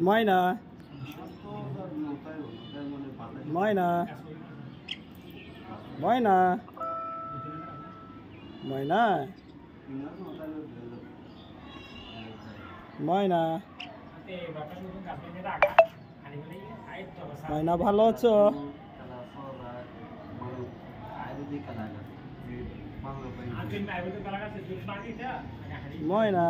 ময়না ময়না ময়না ময়না ময়না। ময়না ভালো আছো? ময়না।